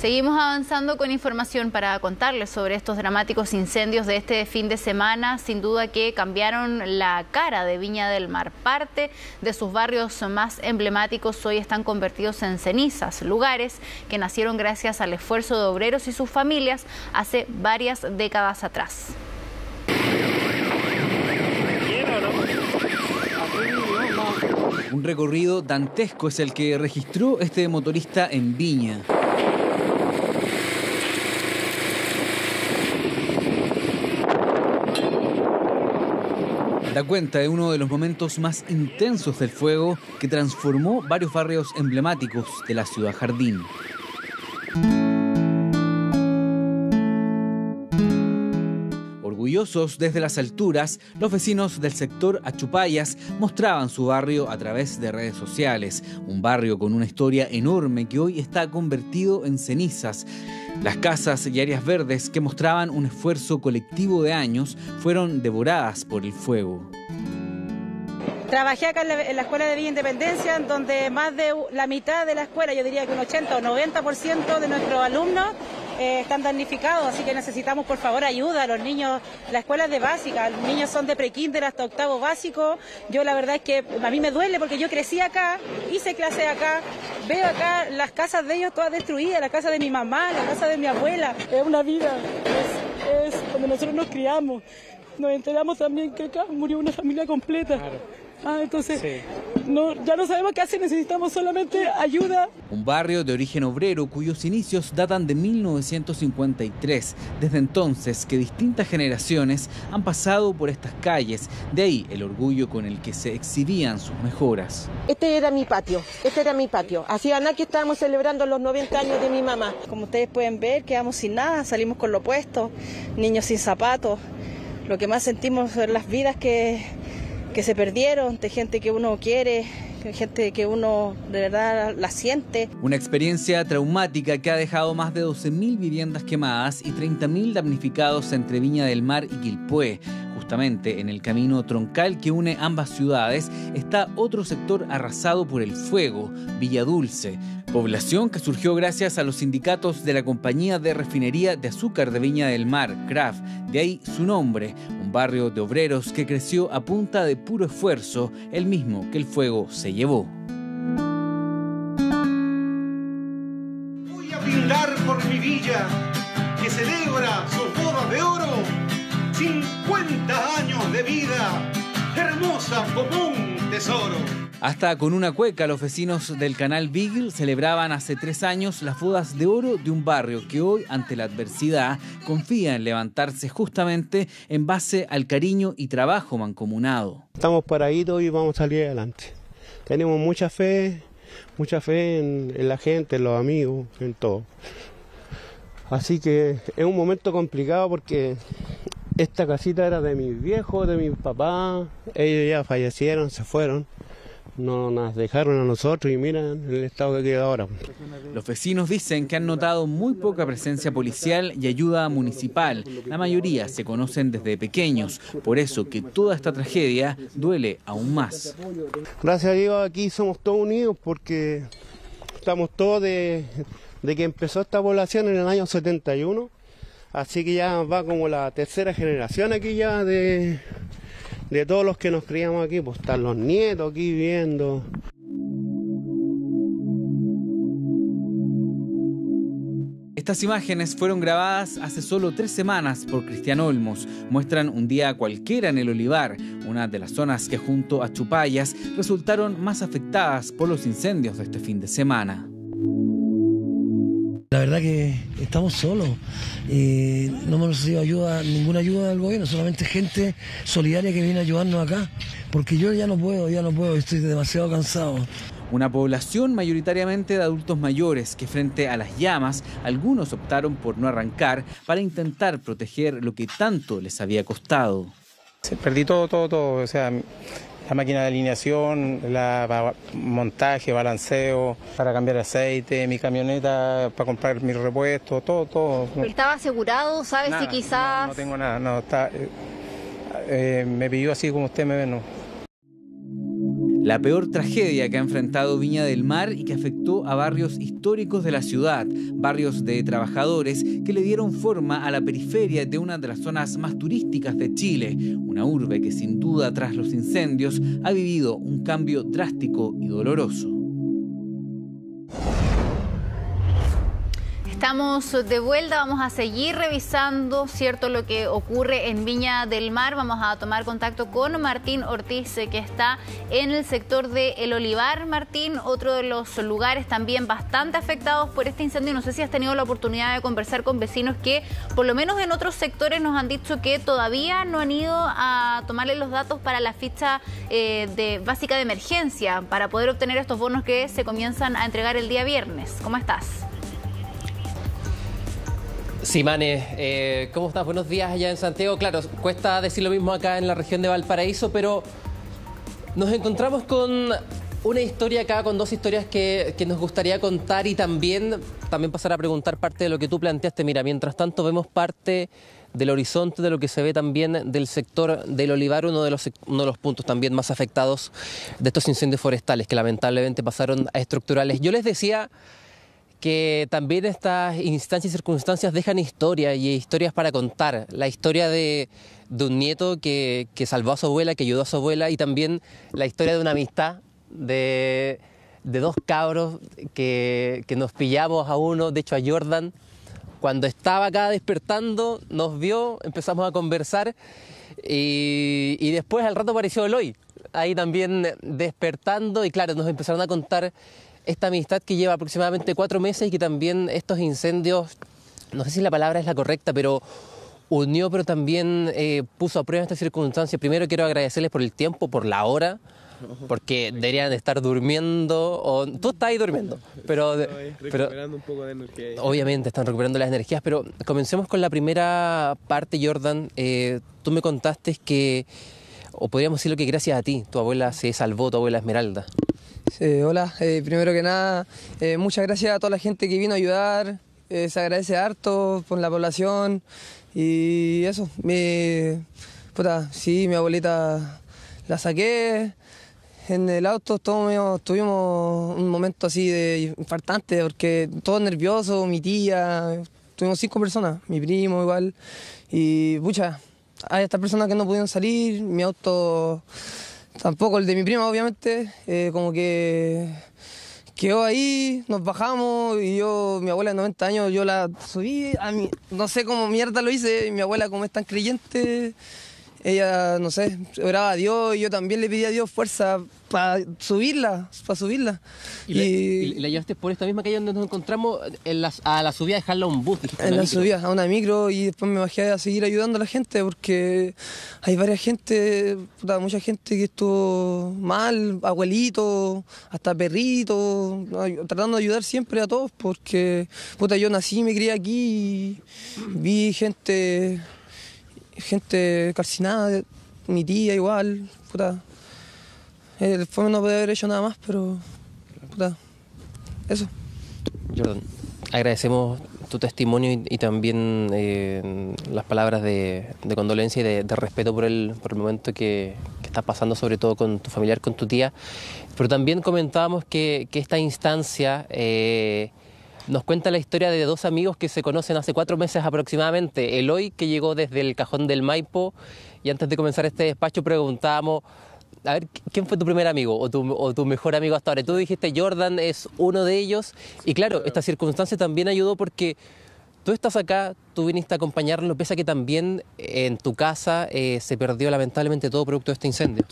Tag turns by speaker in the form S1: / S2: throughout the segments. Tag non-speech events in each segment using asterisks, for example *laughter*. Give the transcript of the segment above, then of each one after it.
S1: Seguimos avanzando con información para contarles sobre estos dramáticos incendios de este fin de semana. Sin duda que cambiaron la cara de Viña del Mar. Parte de sus barrios más emblemáticos hoy están convertidos en cenizas, lugares que nacieron gracias al esfuerzo de obreros y sus familias hace varias décadas atrás.
S2: Un recorrido dantesco es el que registró este motorista en Viña. Da cuenta de uno de los momentos más intensos del fuego que transformó varios barrios emblemáticos de la ciudad jardín. Desde las alturas, los vecinos del sector Achupayas mostraban su barrio a través de redes sociales, un barrio con una historia enorme que hoy está convertido en cenizas. Las casas y áreas verdes que mostraban un esfuerzo colectivo de años fueron devoradas por el fuego.
S3: Trabajé acá en la, Escuela de Villa Independencia, donde más de la mitad de la escuela, yo diría que un 80 o 90% de nuestros alumnos eh, están damnificados, así que necesitamos por favor ayuda a los niños. La escuela es de básica, los niños son de prekinder hasta octavo básico. Yo la verdad es que a mí me duele porque yo crecí acá, hice clase acá, veo acá las casas de ellos todas destruidas, la casa de mi mamá, la casa de mi abuela. Es una vida, es, cuando nosotros nos criamos. Nos enteramos también que acá murió una familia completa. Ah, entonces no, ya no sabemos qué hacer, necesitamos solamente ayuda.
S2: Un barrio de origen obrero cuyos inicios datan de 1953. Desde entonces que distintas generaciones han pasado por estas calles. De ahí el orgullo con el que se exhibían sus mejoras.
S4: Este era mi patio, este era mi patio. Hacía nada que estábamos celebrando los 90 años de mi mamá.
S3: Como ustedes pueden ver, quedamos sin nada, salimos con lo puesto, niños sin zapatos. Lo que más sentimos son las vidas que que se perdieron, de gente que uno quiere, gente que uno de verdad la siente.
S2: Una experiencia traumática que ha dejado más de 12.000 viviendas quemadas y 30.000 damnificados entre Viña del Mar y Quilpué. Justamente en el camino troncal que une ambas ciudades está otro sector arrasado por el fuego, Villa Dulce, población que surgió gracias a los sindicatos de la compañía de refinería de azúcar de Viña del Mar, Kraft, de ahí su nombre, barrio de obreros que creció a punta de puro esfuerzo, el mismo que el fuego se llevó.
S5: Voy a brindar por mi villa que celebra sus bodas de oro, 50 años de vida, hermosa como un tesoro.
S2: Hasta con una cueca, los vecinos del canal Beagle celebraban hace tres años las bodas de oro de un barrio que hoy, ante la adversidad, confía en levantarse justamente en base al cariño y trabajo mancomunado.
S6: Estamos paraditos y vamos a salir adelante. Tenemos mucha fe, mucha fe en, en la gente, en los amigos, en todo. Así que es un momento complicado porque esta casita era de mis viejos, de mis papás, ellos ya fallecieron, se fueron no nos dejaron a nosotros y miran el estado que queda ahora.
S2: Los vecinos dicen que han notado muy poca presencia policial y ayuda municipal. La mayoría se conocen desde pequeños, por eso que toda esta tragedia duele aún más.
S6: Gracias a Dios aquí somos todos unidos porque estamos todos de, de que empezó esta población en el año 71, así que ya va como la tercera generación aquí ya de, de todos los que nos criamos aquí, pues están los nietos aquí viendo.
S2: Estas imágenes fueron grabadas hace solo tres semanas por Cristian Olmos. Muestran un día cualquiera en el Olivar, una de las zonas que junto a Chupayas resultaron más afectadas por los incendios de este fin de semana.
S7: La verdad que estamos solos. Eh, no hemos recibido ayuda, ninguna ayuda del gobierno, solamente gente solidaria que viene a ayudarnos acá. Porque yo ya no puedo, ya no puedo, estoy demasiado cansado.
S2: Una población mayoritariamente de adultos mayores que frente a las llamas, algunos optaron por no arrancar para intentar proteger lo que tanto les había costado.
S8: Se perdí todo, todo, todo. O sea, la máquina de alineación, la montaje, balanceo, para cambiar aceite, mi camioneta para comprar mi repuesto, todo, todo.
S1: ¿Estaba asegurado? ¿Sabes si quizás...?
S8: No, no, tengo nada, no, está, eh, me pidió así como usted me ve, no.
S2: La peor tragedia que ha enfrentado Viña del Mar y que afectó a barrios históricos de la ciudad, barrios de trabajadores que le dieron forma a la periferia de una de las zonas más turísticas de Chile, una urbe que sin duda tras los incendios ha vivido un cambio drástico y doloroso.
S1: Estamos de vuelta, vamos a seguir revisando, ¿cierto?, lo que ocurre en Viña del Mar. Vamos a tomar contacto con Martín Ortiz, eh, que está en el sector de El Olivar. Martín, otro de los lugares también bastante afectados por este incendio. No sé si has tenido la oportunidad de conversar con vecinos que, por lo menos en otros sectores, nos han dicho que todavía no han ido a tomarle los datos para la ficha eh, de básica de emergencia, para poder obtener estos bonos que se comienzan a entregar el día viernes. ¿Cómo estás?
S9: Sí, Mane, eh, ¿cómo estás? Buenos días allá en Santiago. Claro, cuesta decir lo mismo acá en la región de Valparaíso, pero nos encontramos con una historia acá, con dos historias que, nos gustaría contar y también, también pasar a preguntar parte de lo que tú planteaste. Mira, mientras tanto vemos parte del horizonte de lo que se ve también del sector del olivar, uno de los, uno de los puntos también más afectados de estos incendios forestales que lamentablemente pasaron a estructurales. Yo les decía que también estas instancias y circunstancias dejan historia y historias para contar. La historia de, un nieto que, salvó a su abuela, que ayudó a su abuela y también la historia de una amistad de, dos cabros que, nos pillamos a uno, de hecho a Jordan, cuando estaba acá despertando, nos vio, empezamos a conversar y, y después al rato apareció Eloy, ahí también despertando y claro, nos empezaron a contar esta amistad que lleva aproximadamente cuatro meses y que también estos incendios, no sé si la palabra es la correcta, pero unió, pero también eh, puso a prueba esta circunstancia. Primero quiero agradecerles por el tiempo, por la hora, porque deberían estar durmiendo, o tú estás ahí durmiendo, pero, recuperando un poco de energía. Obviamente están recuperando las energías, pero comencemos con la primera parte, Jordan. Eh, tú me contaste que, o podríamos decirlo que gracias a ti, tu abuela se salvó, tu abuela Esmeralda
S10: hola, eh, primero que nada, eh, muchas gracias a toda la gente que vino a ayudar, eh, se agradece harto por la población. Y eso, mi, puta, sí, mi abuelita la saqué, en el auto. Tuvimos, tuvimos un momento así de infartante porque todos nerviosos, mi tía, tuvimos cinco personas, mi primo igual, y pucha, hay estas personas que no pudieron salir, mi auto Tampoco el de mi prima, obviamente, eh, como que quedó ahí, nos bajamos y yo, mi abuela de 90 años, yo la subí, a mí, no sé cómo mierda lo hice, y mi abuela como es tan creyente, ella, no sé, oraba a Dios y yo también le pedí a Dios fuerza para subirla, para subirla.
S9: ¿Y, la, llevaste por esta misma calle donde nos encontramos en a la subida dejarla a un bus?
S10: En la subida, a una micro y después me bajé a seguir ayudando a la gente porque hay varias gente, mucha gente que estuvo mal, abuelitos, hasta perritos, tratando de ayudar siempre a todos porque puta, yo nací, me crié aquí y vi gente gente calcinada, mi tía igual, puta. El después no puede haber hecho nada más, pero puta, eso.
S9: Jordan, agradecemos tu testimonio y, también eh, las palabras de, condolencia y de, respeto por el, por el momento que, que estás pasando, sobre todo con tu familiar, con tu tía. Pero también comentábamos que, que esta instancia eh, nos cuenta la historia de dos amigos que se conocen hace cuatro meses aproximadamente. Eloy, que llegó desde el cajón del Maipo, y antes de comenzar este despacho preguntábamos, a ver, ¿quién fue tu primer amigo o tu, mejor amigo hasta ahora? Tú dijiste Jordan es uno de ellos, y claro, esta circunstancia también ayudó porque Tú estás acá, tú viniste a acompañarlo, pese a que también en tu casa eh, se perdió lamentablemente todo producto de este incendio.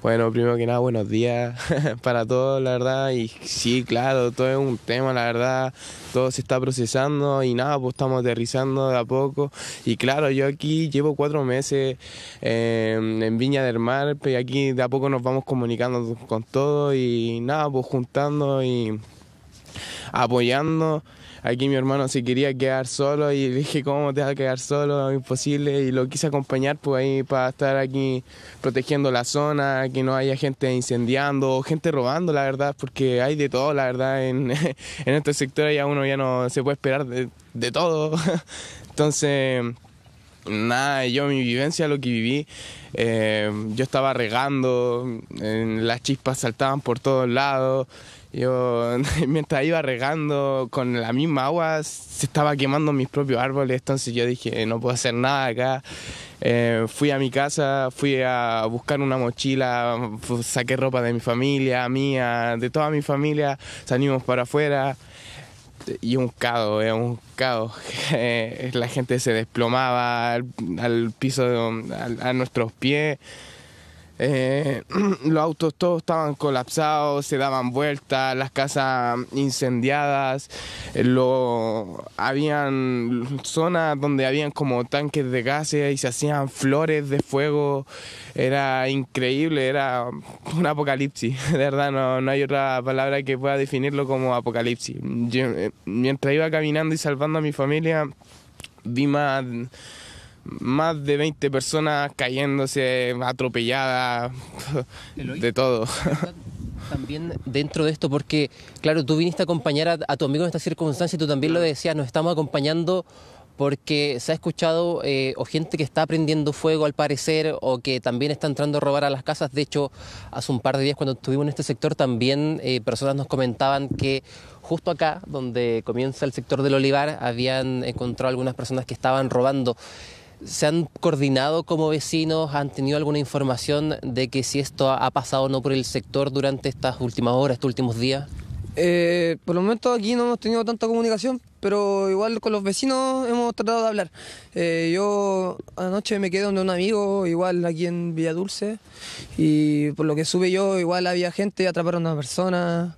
S6: Bueno, primero que nada, buenos días *laughs* para todos, la verdad. Y sí, claro, todo es un tema, la verdad. Todo se está procesando y nada, pues estamos aterrizando de a poco. Y claro, yo aquí llevo cuatro meses em, en Viña del Mar, y aquí de a poco nos vamos comunicando con todo y nada, pues juntando y apoyando aquí mi hermano se quería quedar solo y le dije, ¿cómo te vas a quedar solo? Imposible. Y lo quise acompañar pues ahí para estar aquí protegiendo la zona, que no haya gente incendiando gente robando, la verdad, porque hay de todo, la verdad, en, *laughs* en este sector ya uno ya no se puede esperar de, de todo. *laughs* Entonces
S11: nada, yo mi vivencia, lo que viví, eh, yo estaba regando, las chispas saltaban por todos lados, yo *laughs* mientras iba regando con la misma agua se estaba quemando mis propios árboles, entonces yo dije, no puedo hacer nada acá. Eh, fui a mi casa, fui a buscar una mochila, saqué ropa de mi familia, mía, de toda mi familia, salimos para afuera y un caos, un caos. *laughs* La gente se desplomaba al, piso, a nuestros pies. Eh, *clears throat* los autos todos estaban colapsados, se daban vueltas, las casas incendiadas, eh, lo, habían zonas donde habían como tanques de gases y se hacían flores de fuego, era increíble, era un apocalipsis, *laughs* de verdad no, no hay otra palabra que pueda definirlo como apocalipsis. Eh, mientras iba caminando y salvando a mi familia, vi más más de 20 personas cayéndose, atropelladas, de todo.
S9: También dentro de esto, porque claro, tú viniste a acompañar a, tu amigo en esta circunstancia y tú también lo decías, nos estamos acompañando porque se ha escuchado eh, o gente que está prendiendo fuego al parecer o que también está entrando a robar a las casas. De hecho, hace un par de días cuando estuvimos en este sector también eh, personas nos comentaban que justo acá, donde comienza el sector del olivar, habían encontrado algunas personas que estaban robando. ¿Se han coordinado como vecinos? ¿Han tenido alguna información de que si esto ha pasado o no por el sector durante estas últimas horas, estos últimos días?
S10: Eh, por el momento aquí no hemos tenido tanta comunicación, pero igual con los vecinos hemos tratado de hablar. Eh, yo anoche me quedé donde un amigo, igual aquí en Villa Dulce, y por lo que sube yo, igual había gente, atraparon a una persona,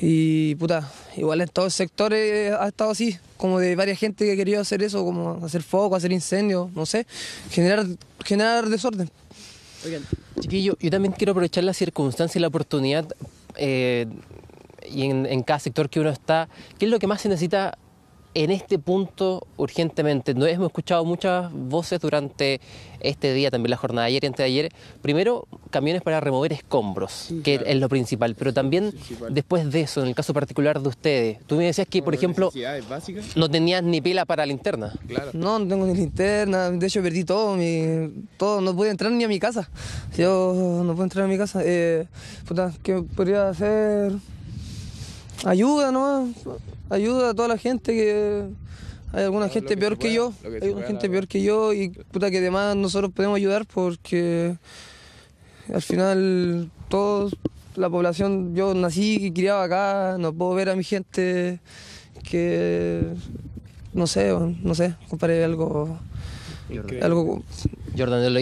S10: y puta, igual en todos sectores ha estado así, como de varias gente que quería hacer eso, como hacer fuego, hacer incendios, no sé, generar, generar desorden.
S9: Oigan, chiquillo, yo también quiero aprovechar la circunstancia y la oportunidad eh, y en, cada sector que uno está, ¿qué es lo que más se necesita en este punto urgentemente? No hemos escuchado muchas voces durante este día, también la jornada de ayer y antes de ayer. Primero, camiones para remover escombros, que es lo principal, pero también después de eso, en el caso particular de ustedes, tú me decías que, por ejemplo, no tenías ni pila para linterna.
S10: Claro. No, no tengo ni linterna, de hecho perdí todo, mi, todo, no pude entrar ni a mi casa. Yo no puedo entrar a mi casa. Eh, puta, ¿qué podría hacer? ayuda nomás, ayuda a toda la gente que hay alguna gente peor que, yo, hay una gente peor que yo y puta que además nosotros podemos ayudar porque al final todos, la población, yo nací y criado acá, no puedo ver a mi gente que no sé, no sé, comparé algo
S9: algo Jordan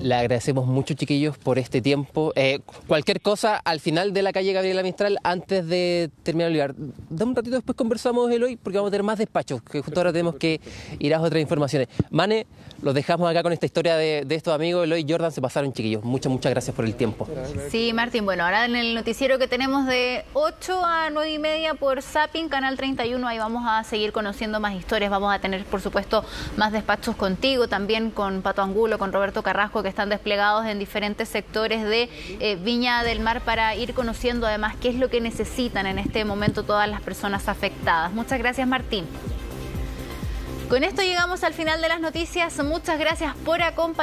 S9: le agradecemos mucho, chiquillos, por este tiempo. Eh, cualquier cosa al final de la calle Gabriela Mistral, antes de terminar el lugar. Dame un ratito después conversamos, Eloy, porque vamos a tener más despachos, que justo ahora tenemos que ir a otras informaciones. Mane, los dejamos acá con esta historia de, estos amigos. Eloy y Jordan se pasaron, chiquillos. Muchas, muchas gracias por el tiempo.
S1: Sí, Martín. Bueno, ahora en el noticiero que tenemos de 8 a 9 y media por Zapping, Canal 31, ahí vamos a seguir conociendo más historias. Vamos a tener, por supuesto, más despachos contigo, también con Pato Con Roberto Carrasco, que están desplegados en diferentes sectores de eh, Viña del Mar para ir conociendo además qué es lo que necesitan en este momento todas las personas afectadas. Muchas gracias, Martín. Con esto llegamos al final de las noticias. Muchas gracias por acompañarnos.